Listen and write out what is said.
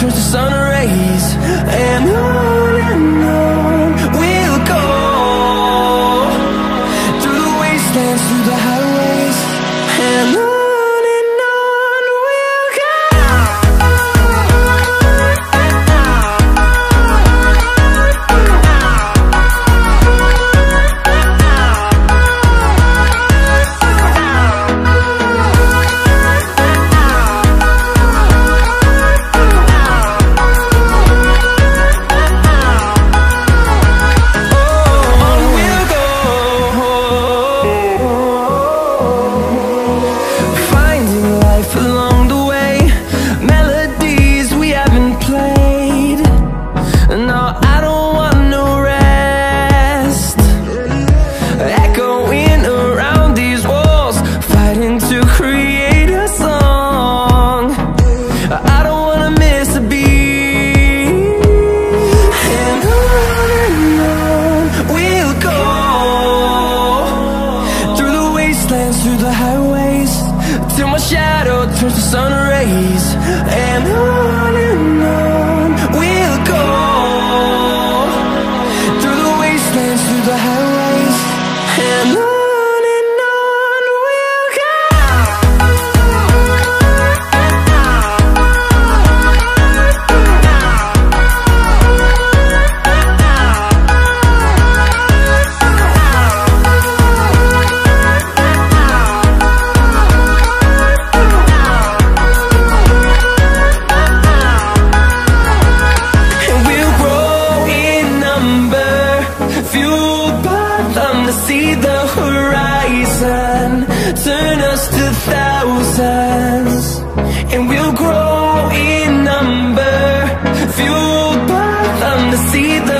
turns the sun see the